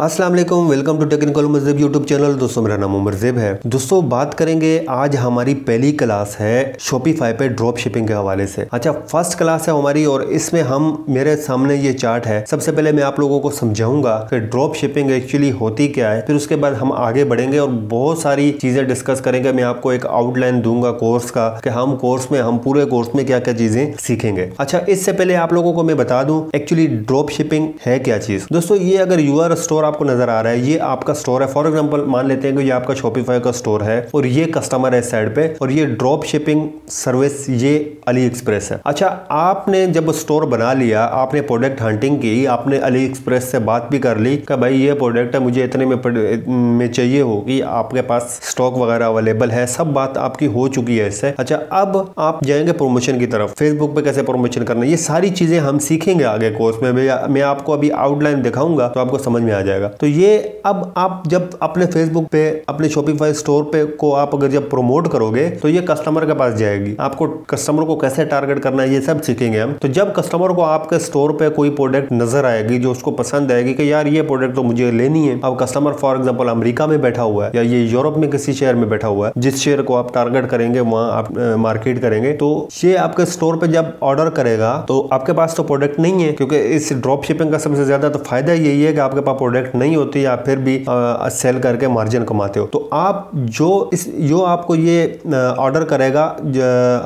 अस्सलाम वालेकुम to technical Mazhab YouTube channel. दोस्तों, मेरा नाम उमर जेब है। दोस्तों, बात करेंगे, आज हमारी पहली क्लास है शॉपिफाई पे ड्रॉप शिपिंग के हवाले से। अच्छा फ़र्स्ट क्लास है हमारी और इसमें हम, मेरे सामने ये चार्ट है। सबसे पहले मैं आप लोगों को समझाऊँगा कि ड्रॉप शिपिंग एक्चुअली होती क्या है। फिर उसके बाद हम आगे बढ़ेंगे और बहुत सारी चीज़ें डिस्कस करेंगे। मैं आपको एक आउटलाइन दूँगा कोर्स का कि हम कोर्स में, हम पूरे कोर्स में क्या क्या चीज़ें सीखेंगे। अच्छा इससे पहले आप लोगों को मैं बता दूँ एक्चुअली ड्रॉप शिपिंग है क्या चीज़? दोस्तों, ये अगर यूआर स्टोर आपको नज़र आ रहा है, ये आपका स्टोर है। फॉर एग्ज़ाम्पल मान लेते हैं कि ये आपका शॉपिफाई का स्टोर है और ये कस्टमर है साइड पे और ये ड्रॉप शिपिंग सर्विस ये अली एक्सप्रेस है। अच्छा आपने जब स्टोर बना लिया, आपने प्रोडक्ट हंटिंग की, आपने अली एक्सप्रेस से बात भी कर ली कि भाई ये प्रोडक्ट है, मुझे इतने में में चाहिए हो कि आपके पास स्टॉक वगैरह अवेलेबल है, सब बात आपकी हो चुकी है इससे। अच्छा अब आप जाएँगे प्रमोशन की तरफ़। फेसबुक पे कैसे प्रमोशन करना ये सारी चीज़ें हम सीखेंगे आगे कोर्स में। मैं आपको अभी आउटलाइन दिखाऊँगा तो आपको समझ में आ जाएगा। तो ये अब आप जब अपने फेसबुक पे, अपने शॉपिफाई स्टोर पे को आप अगर जब प्रमोट करोगे तो ये कस्टमर के पास जाएगी। आपको कस्टमर को कैसे टारगेट करना है, ये सब सीखेंगे हम। तो जब कस्टमर को आपके स्टोर पे कोई प्रोडक्ट नज़र आएगी, जो उसको पसंद आएगी कि यार ये प्रोडक्ट तो मुझे लेनी है। अब कस्टमर फॉर एग्ज़ाम्पल अमरीका में बैठा हुआ है या ये यूरोप में किसी शहर में बैठा हुआ है, जिस शहर को आप टारगेट करेंगे, वहाँ आप मार्केट करेंगे तो ये आपके स्टोर पे जब ऑर्डर करेगा तो आपके पास तो प्रोडक्ट नहीं है, क्योंकि इस ड्रॉप शिपिंग का सबसे ज़्यादा तो फ़ायदा यही है कि आपके पास प्रोडक्ट नहीं होती या फिर भी आ, सेल करके मार्जिन कमाते हो। तो आप जो इस जो आपको ये ऑर्डर करेगा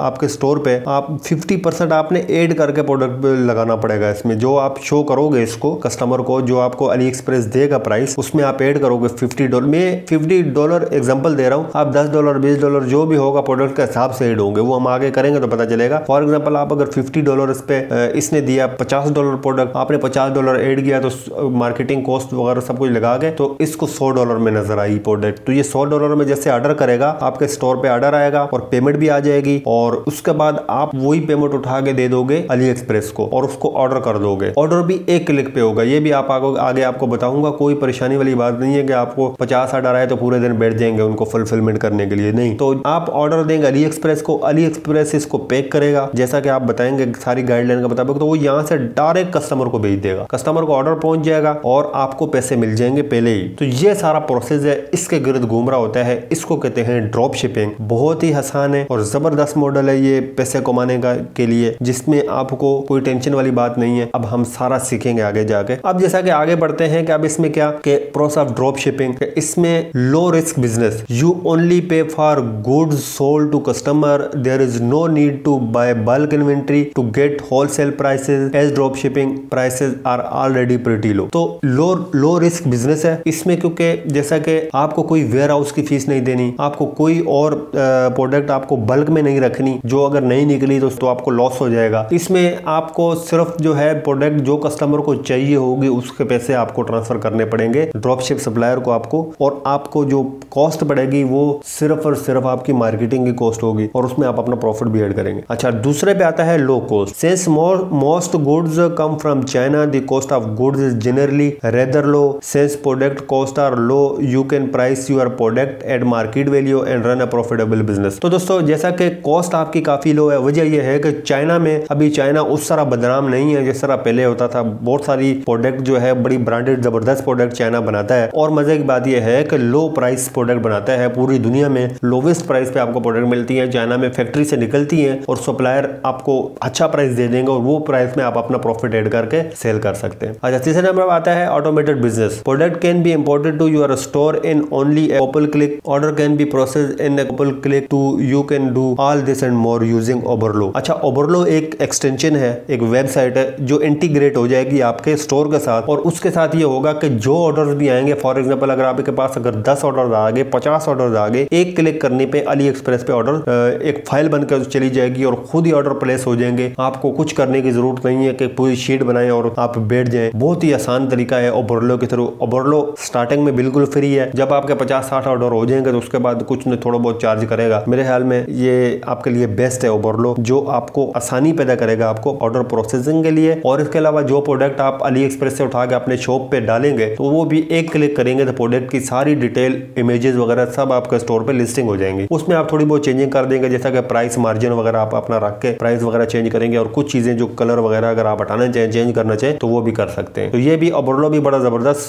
आपके स्टोर पे आप 50 परसेंट आपने ऐड करके प्रोडक्ट लगाना पड़ेगा इसमें। जो आप शो करोगे इसको कस्टमर को जो आपको अली एक्सप्रेस देगा प्राइस उसमें आप ऐड करोगे 50 डॉलर मैं 50 डॉलर एग्जांपल दे रहा हूँ। आप 10 डॉलर 20 डॉलर जो भी होगा प्रोडक्ट के हिसाब से ऐड होंगे। वो हम आगे करेंगे तो पता चलेगा। फॉर एग्ज़ाम्पल आप अगर फिफ्टी डॉलर इस पे इसने दिया पचास डॉलर प्रोडक्ट आपने पचास डॉलर एड किया तो मार्केटिंग कॉस्ट वगैरह सब कुछ लगा के तो इसको सौ डॉलर में नज़र आई प्रोडक्ट तो ये सौ डॉलर में जैसे ऑर्डर करेगा, आपके स्टोर पे ऑर्डर आएगा और पेमेंट भी आ जाएगी और उसके बाद आप वही पेमेंट उठा के दे दोगे अली एक्सप्रेस को और उसको ऑर्डर कर दोगे। ऑर्डर भी एक क्लिक पे होगा। ये भी आप आगे आपको बताऊँगा, कोई परेशानी वाली बात नहीं है कि आपको पचास ऑर्डर आए तो पूरे दिन बैठ जाएँगे उनको फुलफिलमेंट करने के लिए। नहीं तो आप ऑर्डर देंगे अली एक्सप्रेस को अली एक्सप्रेस इसको पैक करेगा। जैसा कि आप बताएँगे, सारी गाइडलाइन का मुताबिक तो वो यहाँ से डायरेक्ट कस्टमर को भेज देगा। कस्टमर को ऑर्डर पहुँच जाएगा और आपको पैसे मिल जाएँगे पहले ही। तो ये सारा प्रोसेस है, इसके गिर्द घूम रहा होता है, इसको कहते हैं ड्रॉप शिपिंग बहुत ही आसान है और ज़बरदस्त मॉडल है ये पैसे कमाने का, के लिए, जिसमें आपको कोई टेंशन वाली बात नहीं है। अब हम सारा सीखेंगे आगे जाके। अब जैसा कि आगे बढ़ते हैं कि अब इसमें क्या? कि प्रोसेस ऑफ़ ड्रॉप शिपिंग इसमें low risk business you only pay for goods sold to customer there is no need to buy bulk inventory to get wholesale prices as drop shipping prices are already pretty low तो लो लो risk business है। इसमें क्योंकि जैसा कि आपको कोई ware house की फ़ीस नहीं देनी आपको कोई और प्रोडक्ट आपको बल्क में नहीं रखनी जो अगर नहीं निकली तो, तो आपको लॉस हो जाएगा। इसमें आपको सिर्फ़ जो है प्रोडक्ट जो कस्टमर को चाहिए होगी उसके पैसे आपको ट्रांसफ़र करने पड़ेंगे ड्रॉपशिप सप्लायर को आपको और आपको जो कॉस्ट पड़ेगी वो सिर्फ़ और सिर्फ़ आपकी मार्केटिंग की कॉस्ट होगी और उसमें आप अपना प्रॉफिट भी एड करेंगे। अच्छा दूसरे पे आता है low cost since most goods come from China the cost of goods is generally rather low since product cost are low you can price your product at market value and run a profitable business तो दोस्तों, जैसा कि cost आपकी काफ़ी लो है, वजह यह है कि चाइना में, अभी चाइना उस तरह बदनाम नहीं है जिस तरह पहले होता था। बहुत सारी प्रोडक्ट जो है, बड़ी ब्रांडेड ज़बरदस्त प्रोडक्ट चाइना बनाता है। और मज़े की बात यह है कि लो प्राइस प्रोडक्ट बनाता है पूरी दुनिया में। लोवेस्ट प्राइस पे आपको प्रोडक्ट मिलती है चाइना में फैक्ट्री से निकलती है और सप्लायर आपको अच्छा प्राइस दे देंगे और वो प्राइस में आप अपना प्रॉफिट एड करके सेल कर सकते हैं। अच्छा तीसरे नंबर आता है automated business product can be imported to your store in only a couple click. Order can be processed in a couple click to you can do all this and more using Oberlo. अच्छा Oberlo एक extension है, एक website है, जो integrate हो जाएगी आपके store के साथ और उसके साथ ये होगा कि जो ऑर्डर भी आएँगे फॉर एग्ज़ाम्पल अगर आपके पास अगर 10 ऑर्डर आ गए 50 ऑर्डर आ गए, एक क्लिक करने पे अली एक्सप्रेस पे ऑर्डर एक फ़ाइल बनकर चली जाएगी और खुद ही ऑर्डर प्लेस हो जाएँगे। आपको कुछ करने की ज़रूरत नहीं है कि पूरी शीट बनाए और आप बैठ जाए। बहुत ही आसान तरीका है ओबरलो के थ्रू ओबरलो स्टार्टिंग में बिल्कुल फ्री है। जब आपके पचास साठ ऑर्डर हो जाएँगे तो उसके बाद कुछ न थोड़ा बहुत चार्ज करेगा। मेरे ख्याल में ये आपके लिए बेस्ट है ओबरलो जो आपको आसानी पैदा करेगा आपको ऑर्डर प्रोसेसिंग के लिए। और इसके अलावा जो प्रोडक्ट आप अली एक्सप्रेस से उठा के अपने शॉप पे डालेंगे तो वो भी एक क्लिक करेंगे तो प्रोडक्ट की सारी डिटेल इमेजेस वगैरह सब आपके स्टोर पे लिस्टिंग हो जाएँगे। उसमें आप थोड़ी बहुत चेंजिंग कर देंगे, जैसा कि प्राइस मार्जिन वगैरह आप अपना रख के प्राइस वगैरह चेंज करेंगे, और कुछ चीज़ें जो कलर वगैरह अगर आप हटाना चाहें चेंज करना चाहें तो वो भी कर सकते हैं। तो ये भी ओबरलो भी बड़ा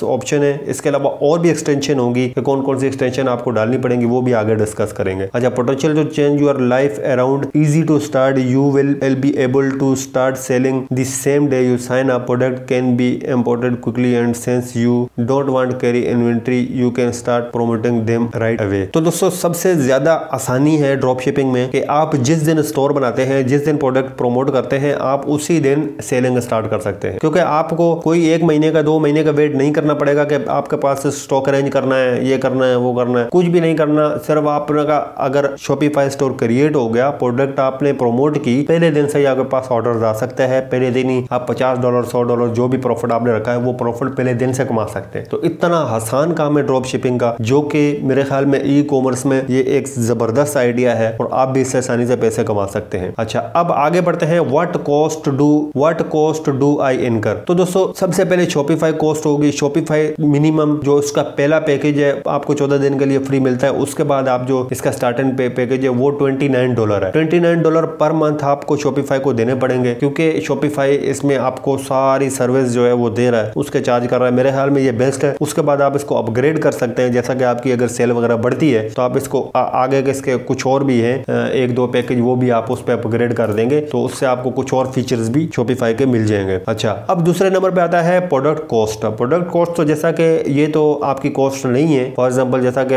ऑप्शन है। इसके अलावा और भी एक्सटेंशन होगी कि कौन कौन सी एक्सटेंशन आपको डालनी पड़ेंगी, वो भी आगे डिस्कस करेंगे। अच्छा potential to change your life around easy to start you will will be able to start selling the same day you sign a product can be imported quickly and since you don't want carry inventory you can start promoting them right away तो दोस्तों, सबसे ज़्यादा आसानी है drop shipping में कि आप जिस दिन स्टोर बनाते हैं, जिस दिन प्रोडक्ट प्रोमोट करते हैं, आप उसी दिन सेलिंग स्टार्ट कर सकते हैं। क्योंकि आपको कोई एक महीने का, दो महीने का वेट नहीं करना पड़ेगा कि आपके पास स्टॉक अरेंज करना है, ये करना है, वो करना है। कुछ भी नहीं करना, सिर्फ़ आपका अगर शॉपिफाई स्टोर क्रिएट हो गया प्रोडक्ट आपने प्रोमोट की, पहले दिन से ही आपके पास ऑर्डर आ सकता है, पहले दिन ही आप पचास डॉलर सौ डॉलर जो भी प्रॉफिट आपने रखा है, वो प्रॉफिट पहले दिन से कमा सकते हैं। तो इतना आसान काम है ड्रॉप शिपिंग का, जो कि मेरे ख्याल में ई कॉमर्स में ये एक ज़बरदस्त आइडिया है और आप भी इससे आसानी से पैसे कमा सकते हैं। अच्छा अब आगे बढ़ते हैं what cost do what cost do I incur तो दोस्तों, सबसे पहले शॉपिफाई कॉस्ट होगी शॉपिफाई मिनिमम जो उसका पहला पैकेज है, आपको चौदह दिन के लिए फ्री मिलता है। उसके बाद आप जो इसका स्टार्टिंग पे पैकेज है, वो ट्वेंटी नाइन डॉलर है। Twenty nine dollar per month आपको शॉपिफाई को देने पड़ेंगे, क्योंकि शॉपिफाई इसमें आपको सारी सर्विस जो है, वो दे रहा है। उसके चार्ज कर रहा है। मेरे ख्याल में ये बेस्ट है। उसके बाद आप इसको अपग्रेड कर सकते हैं। जैसा कि आपकी अगर सेल वगैरह बढ़ती है तो आप इसको आगे के इसके कुछ और भी है एक दो पैकेज वो भी आप उस पर अपग्रेड कर देंगे तो उससे आपको कुछ और फीचर्स भी शॉपिफाई के मिल जाएँगे। अच्छा अब दूसरे नंबर पे आता है प्रोडक्ट कॉस्ट प्रोडक्ट कॉस्ट तो जैसा कि ये तो आपकी कॉस्ट नहीं है। फॉर एग्ज़ाम्पल जैसा कि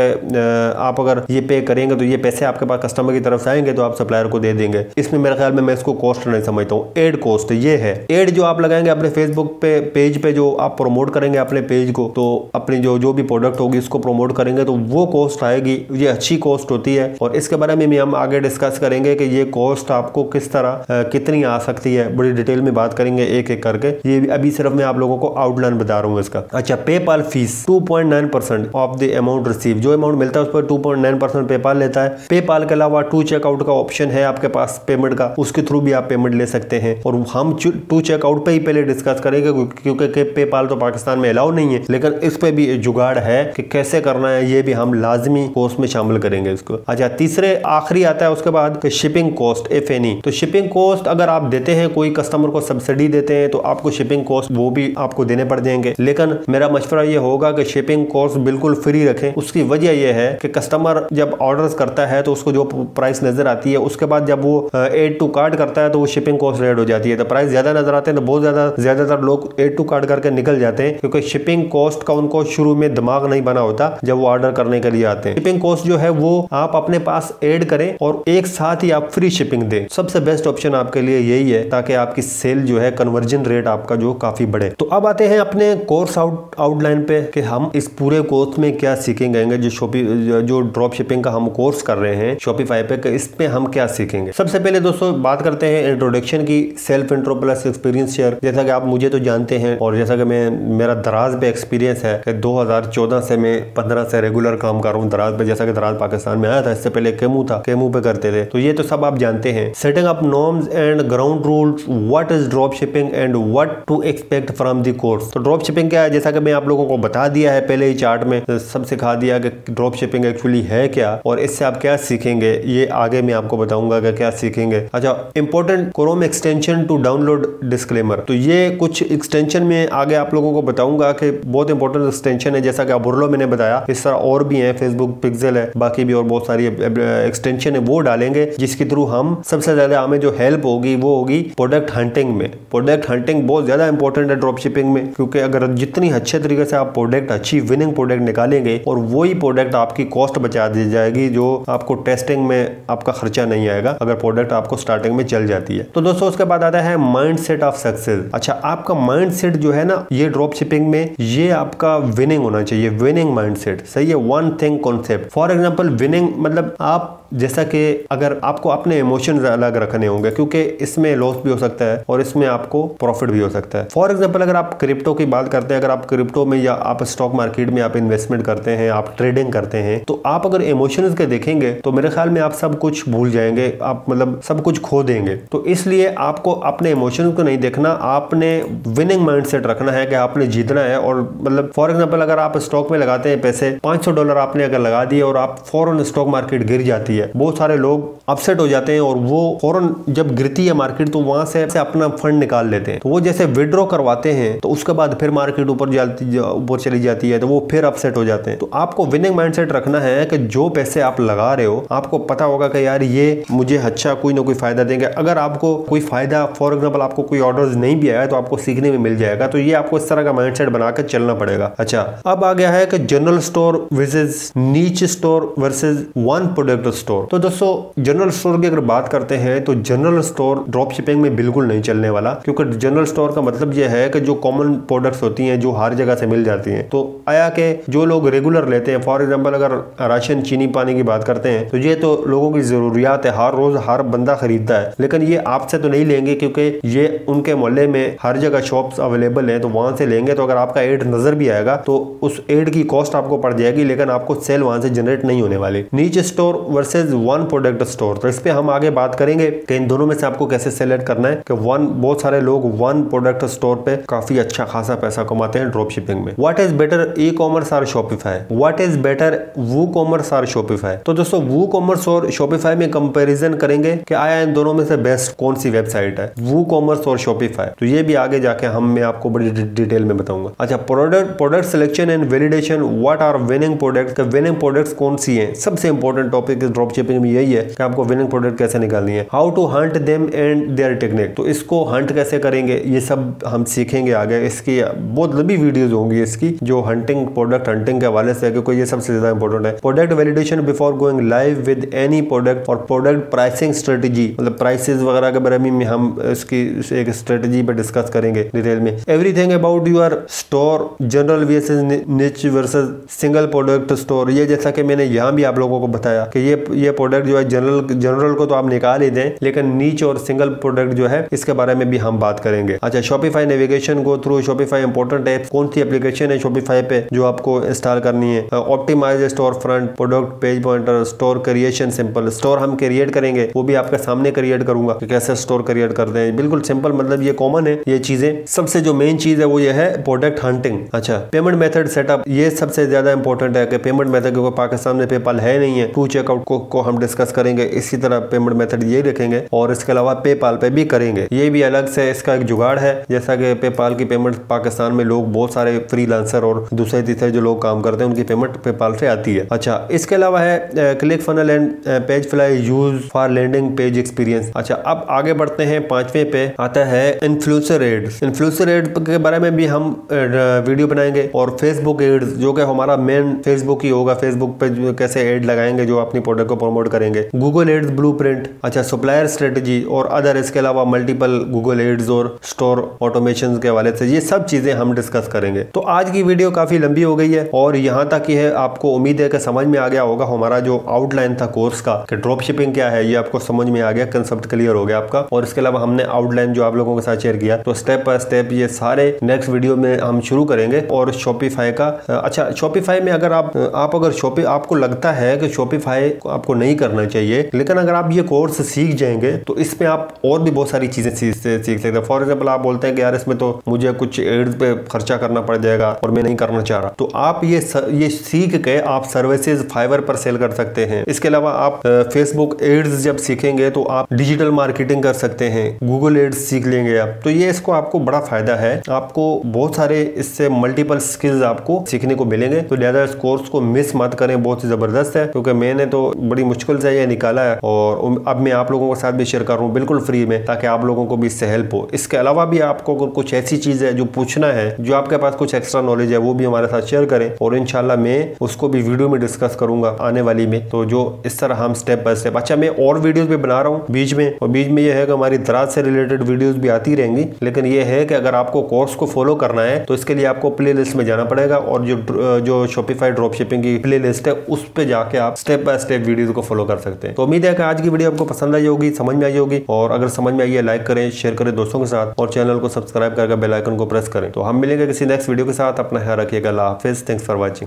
आप अगर ये पे करेंगे तो ये पैसे आपके पास कस्टमर की तरफ़ से आएँगे तो आप सप्लायर को दे देंगे। इसमें मेरे ख्याल में मैं इसको कॉस्ट नहीं समझता हूँ। एड कॉस्ट ये है। एड जो आप लगाएँगे अपने फेसबुक पे पेज पे, जो आप प्रमोट करेंगे अपने पेज को तो अपनी जो जो भी प्रोडक्ट होगी इसको प्रमोट करेंगे तो वो कॉस्ट आएगी। ये अच्छी कॉस्ट होती है। और इसके बारे में भी हम आगे डिस्कस करेंगे कि ये कॉस्ट आपको किस तरह कितनी आ सकती है। बड़ी डिटेल में बात करेंगे एक एक करके। ये अभी सिर्फ़ मैं आप लोगों को आउटलाइन बता रहा हूँ इसका अच्छा PayPal fees two percent of the amount receive जो अमाउंट मिलता है, उस पर टू परसेंट पेपाल लेता है। पेपाल के अलावा टू चेकआउट का ऑप्शन है आपके पास पेमेंट का। उसके थ्रू भी आप पेमेंट ले सकते हैं। और हम टू चेकआउट पे ही पहले डिस्कस करेंगे क्योंकि पेपाल तो पाकिस्तान में अलाउ नहीं है। लेकिन इस पे भी जुगाड़ है कि कैसे करना है, ये भी हम लाजमी कोर्स में शामिल करेंगे इसको। अच्छा तीसरे आखिरी आता है उसके बाद शिपिंग कॉस्ट इफ़ एनी तो शिपिंग कॉस्ट अगर आप देते हैं, कोई कस्टमर को सब्सिडी देते हैं तो आपको शिपिंग कॉस्ट वो भी आपको देने पड़ जाएँगे। लेकिन मेरा मशवरा ये होगा कि शिपिंग कॉस्ट बिल्कुल फ्री रखें। उसकी वजह यह है कि कस्टमर जब ऑर्डर करता है तो उसको जो प्राइस नज़र आती है, उसके बाद जब वो एड टू कार्ड करता है तो वो शिपिंग कॉस्ट रेड हो जाती है। तो प्राइस ज़्यादा नज़र आते हैं तो बहुत ज़्यादा, ज़्यादातर लोग एड टू कार्ड करके निकल जाते हैं, क्योंकि शिपिंग कॉस्ट का उनको शुरू में दिमाग नहीं बना होता जब वो ऑर्डर करने के लिए आते हैं। शिपिंग कॉस्ट जो है, वो आप अपने पास एड करें और एक साथ ही आप फ्री शिपिंग दें। सबसे बेस्ट ऑप्शन आपके लिए यही है, ताकि आपकी सेल जो है कन्वर्जन रेट आपका जो काफ़ी बढ़े। तो अब आते हैं अपने कोर्स आउट आउटलाइन पे कि हम इस पूरे कोर्स में क्या सीखेंगे जो शॉपी जो ड्रॉप शिपिंग का हम कोर्स कर रहे हैं शॉपिफाई पे इसमें हम क्या सीखेंगे। सबसे पहले दोस्तों बात करते हैं इंट्रोडक्शन की self intro plus experience share जैसा कि आप मुझे तो जानते हैं, और जैसा कि मैं, मेरा दराज पे एक्सपीरियंस है कि 2014 से मैं 15 से रेगुलर काम कर रहा हूँ दराज पे, जैसा कि दराज पाकिस्तान में आया था, इससे पहले केमू था केमू पे करते थे। तो ये तो सब आप जानते हैं। Setting up norms and ground rules what is drop shipping and what to expect from the course तो ड्रॉप शिपिंग क्या है? जैसा कि मैं आप लोगों को बता दिया है पहले ही चार्ट में सब सिखा दिया कि ड्रॉप शिपिंग एक्चुअली है क्या और इससे आप क्या सीखेंगे? ये आगे मैं आपको बताऊँगा कि क्या सीखेंगे। अच्छा important chrome extension to download disclaimer तो ये कुछ एक्सटेंशन में आगे आप लोगों को बताऊँगा कि बहुत इंपॉर्टेंट एक्सटेंशन है। जैसा कि अबुरलो मैंने बताया, इस तरह और भी है। फेसबुक पिक्सल है, बाकी भी और बहुत सारी एक्सटेंशन है, वो डालेंगे, जिसके थ्रू हम सबसे ज़्यादा हमें जो हेल्प होगी, वो होगी प्रोडक्ट हंटिंग में। प्रोडक्ट हंटिंग बहुत ज़्यादा इंपॉर्टेंट है ड्रॉप शिपिंग में, क्योंकि अगर जितनी अच्छे तरीके से आप प्रोडक्ट अच्छी विनिंग प्रोडक्ट निकालेंगे और वही प्रोडक्ट आपकी कॉस्ट बचा दी जाएगी जो आपको टेस्टिंग में आपका खर्चा नहीं आएगा, अगर प्रोडक्ट आपको स्टार्टिंग में चल जाती है। तो दोस्तों, उसके बाद आता है माइंड सेट ऑफ़ सक्सेस अच्छा आपका माइंड सेट जो है ना, ये ड्रॉप शिपिंग में, ये आपका विनिंग होना चाहिए विनिंग माइंड सही है? One thing concept for example winning मतलब आप जैसा कि अगर आपको अपने इमोशन अलग रखने होंगे, क्योंकि इसमें लॉस भी हो सकता है और इसमें आपको प्रॉफिट भी हो सकता है। फॉर एग्ज़ाम्पल अगर आप क्रिप्टो की बात करते हैं, अगर आप क्रिप्टो में या आप स्टॉक मार्केट में आप इन्वेस्टमेंट करते हैं, आप ट्रेडिंग करते हैं तो आप अगर इमोशंस के देखेंगे तो मेरे ख्याल में आप सब कुछ भूल जाएँगे, आप मतलब सब कुछ खो देंगे। तो इसलिए आपको अपने इमोशंस को नहीं देखना, आपने विनिंग माइंडसेट रखना है कि आपने जीतना है और मतलब फॉर एग्ज़ाम्पल अगर आप स्टॉक में लगाते हैं पैसे 500 डॉलर आपने अगर लगा दिए और आप फॉरन स्टॉक मार्केट गिर जाती है है। बहुत सारे लोग अपसेट हो जाते हैं और वो फ़ौरन जब गिरती है मार्केट तो वहाँ से अपना फंड निकाल लेते हैं। तो वो जैसे विड्रॉ करवाते हैं तो उसके बाद फिर मार्केट ऊपर जाती ऊपर चली जाती है तो वो फिर अपसेट हो जाते हैं। तो आपको विनिंग माइंडसेट रखना है कि जो पैसे आप लगा रहे हो, आपको पता होगा कि यार ये मुझे अच्छा कोई ना कोई फ़ायदा देंगे। अगर आपको कोई फ़ायदा फॉर एग्ज़ाम्पल आपको कोई ऑर्डर नहीं भी आया तो आपको सीखने में मिल जाएगा। तो ये आपको इस तरह का माइंडसेट बनाकर चलना पड़ेगा। अच्छा अब आ गया है कि general store versus niche store versus one product store तो दोस्तों जनरल स्टोर की अगर बात करते हैं तो जनरल स्टोर ड्रॉप शिपिंग में बिल्कुल नहीं चलने वाला, क्योंकि जनरल स्टोर का मतलब यह है कि जो कॉमन प्रोडक्ट्स होती हैं, जो हर जगह से मिल जाती हैं। तो आया के जो लोग रेगुलर लेते हैं फॉर एग्ज़ाम्पल अगर राशन, चीनी, पानी की बात करते हैं तो ये तो लोगों की जरूरियात है। हर रोज हर बंदा खरीदता है। लेकिन ये आपसे तो नहीं लेंगे, क्योंकि ये उनके मोहल्ले में हर जगह शॉप्स अवेलेबल है तो वहाँ से लेंगे तो अगर आपका एड नज़र भी आएगा तो उस एड की कॉस्ट आपको पड़ जाएगी, लेकिन आपको सेल वहाँ से जनरेट नहीं होने वाली। Niche store versus one product store तो इस पर हम आगे बात करेंगे कि इन दोनों में से आपको कैसे सेलेक्ट करना है कि वन बहुत सारे लोग वन प्रोडक्ट स्टोर पे काफ़ी अच्छा खासा पैसा कमाते हैं ड्रॉप शिपिंग में। What is better e commerce or Shopify what is better WooCommerce or Shopify तो दोस्तों वू कॉमर्स और शॉपिफाई में कंपैरिजन करेंगे कि आया इन दोनों में से बेस्ट कौन सी वेबसाइट है? वू कॉमर्स और शॉपिफाई तो ये भी आगे जाके हम, मैं आपको बड़ी डिटेल में बताऊँगा। अच्छा product product selection and validation what are winning product winning products कौन सी है? सबसे इंपॉर्टेंट टॉपिक ड्रॉप शिपिंग में यही है कि आपको विनिंग प्रोडक्ट कैसे निकालनी है? How to hunt them and their technique तो इसको हंट कैसे करेंगे? ये सब हम सीखेंगे आगे। इसकी बहुत लंबी वीडियोज़ होंगी इसकी, जो हंटिंग प्रोडक्ट हंटिंग के हवाले से क्योंकि ये सबसे ज़्यादा इंपॉर्टेंट है। Product validation before going live with any product और प्रोडक्ट प्राइसिंग स्ट्रेटेजी मतलब प्राइसेस वगैरह के बारे में हम इसकी एक स्ट्रेटेजी पे डिस्कस करेंगे डिटेल में। Everything about your store general versus single product store ये जैसा कि मैंने यहाँ भी आप लोगों को बताया कि ये ये प्रोडक्ट जो है जनरल जनरल को तो आप निकाल ही दें लेकिन नीच और सिंगल प्रोडक्ट जो है इसके बारे में भी हम बात करेंगे। अच्छा Shopify navigation go through Shopify important है कौन सी एप्लीकेशन है शॉपिफाई पे जो आपको इंस्टॉल करनी है? Optimise store front product page pointer store creation simple store हम क्रिएट करेंगे वो भी आपके सामने क्रिएट करूँगा कि कैसे स्टोर क्रिएट करते हैं। बिल्कुल सिंपल मतलब ये कॉमन है ये चीज़ें। सबसे जो मेन चीज़ है वो ये है प्रोडक्ट हंटिंग अच्छा पेमेंट मेथड सेटअप ये सबसे ज़्यादा इंपॉर्टेंट है कि पेमेंट मेथड क्योंकि पाकिस्तान में पेपाल है नहीं है। टू चेकआउट को, को हम डिस्कस करेंगे, इसी तरह पेमेंट मेथड ये रखेंगे और इसके अलावा पेपाल पे भी करेंगे। ये भी अलग से इसका एक जुगाड़ है, जैसा कि पेपाल की पेमेंट पाकिस्तान में लोग बहुत सारे फ्री और दूसरे तीसरे जो लोग काम करते हैं, उनकी पेमेंट पेपाल से आती है। अच्छा इसके अलावा है click funnel and PageFly use for landing page experience अच्छा अब आगे बढ़ते हैं, पांचवे पे आता है इन्फ्लुएंसर एड्स इन्फ्लुएंसर एड के बारे में भी हम वीडियो बनाएँगे और फेसबुक एड्स जो कि हमारा मेन फेसबुक ही होगा। फेसबुक पे कैसे एड लगाएँगे, जो अपनी प्रोडक्ट को प्रमोट करेंगे। गूगल एड्स ब्लू अच्छा सप्लायर स्ट्रेटेजी और अदर इसके अलावा मल्टीपल गूगल एड्स और स्टोर ऑटोमेशन के हवाले से ये सब चीज़ें हम डिस्कस करेंगे। तो आज की वीडियो काफ़ी लंबी हो गई है और यहाँ तक ही है, आपको उम्मीद है कि समझ में आ गया होगा हमारा जो आउटलाइन था कोर्स का कि ड्रॉप शिपिंग क्या है, ये आपको समझ में आ गया कंसेप्ट क्लियर हो गया आपका। और इसके अलावा हमने आउटलाइन जो आप लोगों के साथ शेयर किया तो स्टेप बाय स्टेप ये सारे नेक्स्ट वीडियो में हम शुरू करेंगे। और शॉपिफाई का अच्छा शॉपिफाई में अगर आप आप अगर शॉपी आपको लगता है कि शॉपिफाई आपको नहीं करना चाहिए। लेकिन अगर आप ये कोर्स सीख जाएँगे तो इसमें आप और भी बहुत सारी चीज़ें सीख सकते हैं। फॉर एग्ज़ाम्पल आप बोलते हैं कि यार, इसमें तो मुझे कुछ एड्स पे खर्चा करना पड़ जाएगा और मैं नहीं करना चाह रहा। तो आप ये ये सीख के आप सर्विसेज़ फाइवर पर सेल कर सकते हैं। इसके अलावा आप फेसबुक एड्स जब सीखेंगे तो आप डिजिटल मार्केटिंग कर सकते हैं। गूगल एड्स सीख लेंगे आप। तो ये इसको आपको बड़ा फ़ायदा है। आपको बहुत सारे इससे मल्टीपल स्किल्स आपको सीखने को मिलेंगे। तो लिहाजा इस कोर्स को मिस मत करें, बहुत ही ज़बरदस्त है। क्योंकि मैंने तो बड़ी मुश्किल से ये निकाला है और अब मैं आप लोगों के साथ भी शेयर कर रहा हूँ बिल्कुल फ्री में ताकि आप लोगों को भी इससे हेल्प हो। इसके अलावा भी आपको अगर कुछ ऐसी चीज़ है जो पूछना है, जो आपके पास कुछ एक्स्ट्रा नॉलेज है, वो भी हमारे साथ शेयर करें और इनशाला मैं उसको भी वीडियो में डिस्कस करूँगा आने वाली में। तो जो इस तरह हम स्टेप बाय स्टेप अच्छा मैं और वीडियोज़ भी बना रहा हूँ बीच में और बीच में यह है कि हमारी दराज से रिलेटेड वीडियोज़ भी आती रहेंगी, लेकिन यह है कि अगर आपको कोर्स को फॉलो करना है तो इसके लिए आपको प्ले में जाना पड़ेगा और जो जो शॉपिफाई ड्रॉप शिपिंग की प्ले है, उस पर जाके आप स्टेप बाय स्टेप वीडियो को फॉलो कर सकते हैं। तो उम्मीद है कि आज की वीडियो आपको पसंद आई होगी, समझ में आई होगी और अगर समझ में आई है लाइक करें शेयर करें दोस्तों के साथ और चैनल को सब्सक्राइब करके बेलाइकन को प्रेस करें। तो हम मिलेंगे किसी नेक्स्ट वीडियो के साथ। अपना ख्याल रखिएगा। हाफिज। Thanks for watching